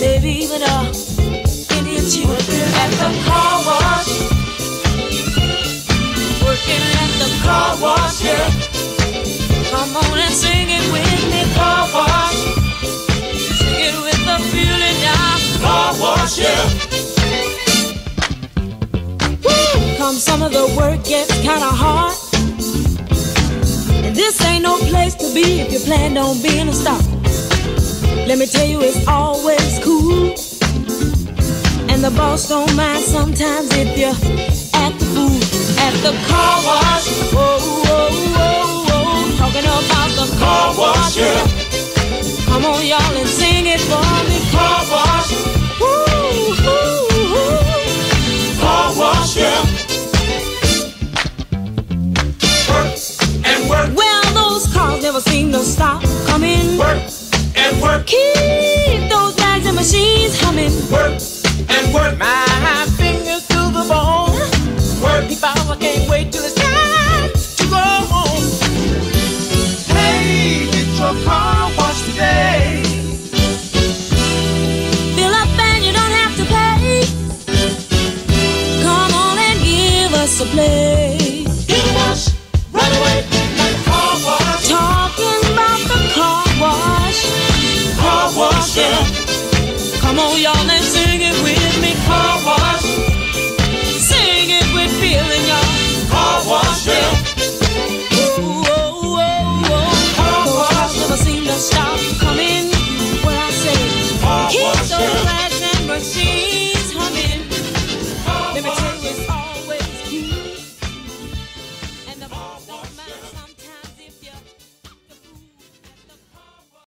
They've even uh, Indian chief at the car wash. Working at the car wash, yeah. Come on and sing it with me, car wash. Sing it with the feeling now, car wash, yeah. Come some of the work gets kinda hard. And this ain't no place to be if you plan on being a star. Let me tell you, it's always cool. And the boss don't mind sometimes if you act the fool at the car wash. Keep those bags and machines humming. Work and work. My fingers to the bone. Work. If I can't wait till it's time to go home. Hey, get your car washed today. Fill up and you don't have to pay. Come on and give us a play. Get a wash right away. On, y'all,